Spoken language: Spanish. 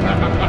ha ha ha